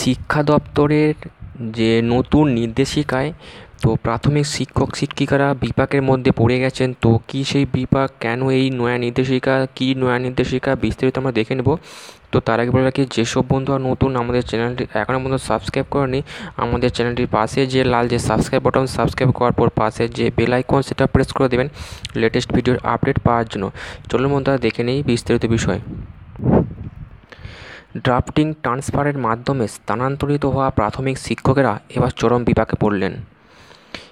শিক্ষা দপ্তরের যে নতুন নির্দেশিকায়, তো প্রাথমিক শিক্ষক শিক্ষিকারা বিপাকের মধ্যে পড়ে গেছেন, তো কী সেই বিপাক, কেন এই নয়া নির্দেশিকা, কী নয়া নির্দেশিকা, বিস্তারিত আমরা দেখে নেব। তো তার আগে বলে রাখি, যেসব বন্ধুরা নতুন আমাদের চ্যানেলটি এখনও পর্যন্ত সাবস্ক্রাইব করেনি, আমাদের চ্যানেলটির পাশে যে লাল যে সাবস্ক্রাইব বাটন, সাবস্ক্রাইব করার পর পাশে যে বেল আইকন, সেটা প্রেস করে দেবেন লেটেস্ট ভিডিওর আপডেট পাওয়ার জন্য। চলুন বন্ধুরা, দেখে নেই বিস্তারিত বিষয়। ড্রাফটিং ট্রান্সফারের মাধ্যমে স্থানান্তরিত হওয়া প্রাথমিক শিক্ষকেরা এবার চরম বিপাকে পড়লেন।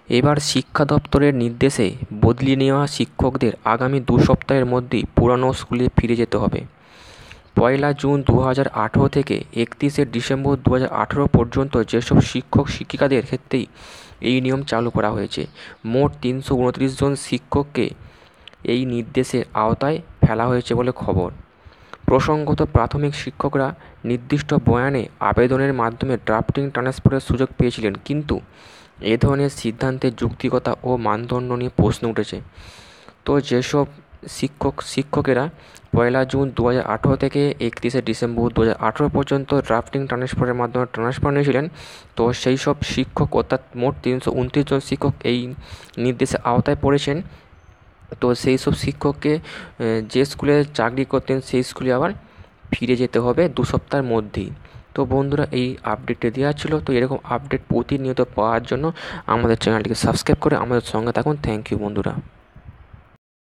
এবার শিক্ষা দপ্তরের নির্দেশে বদলি নেওয়া শিক্ষকদের আগামী দু সপ্তাহের মধ্যেই পুরানো স্কুলে ফিরে যেতে হবে। পয়লা জুন দু হাজার আঠেরো থেকে একত্রিশে ডিসেম্বর দু হাজার আঠেরো পর্যন্ত যেসব শিক্ষক শিক্ষিকাদের ক্ষেত্রেই এই নিয়ম চালু করা হয়েছে, মোট তিনশো উনত্রিশ জন শিক্ষককে এই নির্দেশের আওতায় ফেলা হয়েছে বলে খবর। প্রসঙ্গত প্রাথমিক শিক্ষকরা নির্দিষ্ট বয়ানে আবেদনের মাধ্যমে ড্রাফটিং ট্রান্সফারের সুযোগ পেয়েছিলেন, কিন্তু এ ধরনের সিদ্ধান্তের যুক্তিকতা ও মানদণ্ড নিয়ে প্রশ্ন উঠেছে। তো যেসব শিক্ষক, শিক্ষকেরা পয়লা জুন দু হাজার আঠেরো থেকে একত্রিশে ডিসেম্বর দু হাজার আঠেরো পর্যন্ত ড্রাফটিং ট্রান্সফারের মাধ্যমে ট্রান্সফার নিয়েছিলেন, তো সেই সব শিক্ষক অর্থাৎ মোট তিনশো উনত্রিশ জন শিক্ষক এই নির্দেশে আওতায় পড়েছেন। তো সেই সব শিক্ষককে যে স্কুলে চাকরি করতেন সেই স্কুলে আবার ফিরে যেতে হবে দু সপ্তাহের মধ্যেই। তো বন্ধুরা, এই আপডেটটি দেওয়া ছিল। তো এরকম আপডেট প্রতিনিয়ত পাওয়ার জন্য আমাদের চ্যানেলটিকে সাবস্ক্রাইব করে আমাদের সঙ্গে থাকুন। থ্যাংক ইউ বন্ধুরা।